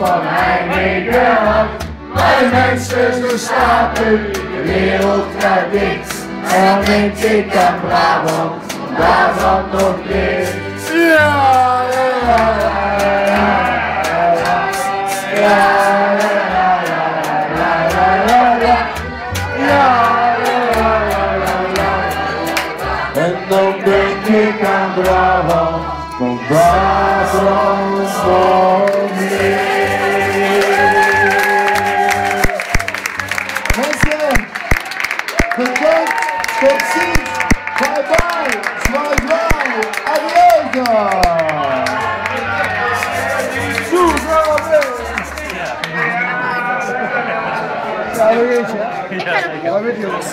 van Heineken Maar de mensen zo slapen, de wereld gaat dicht En denk ik aan Brabant, Brabant nog licht Ja, ja, ja, ja, ja, ja, dan denk ik aan Brabant, van Brabant nog Контакт, такси, бай-бай, свай-бай, адьёзо! Salve, gente. Salve, Deus.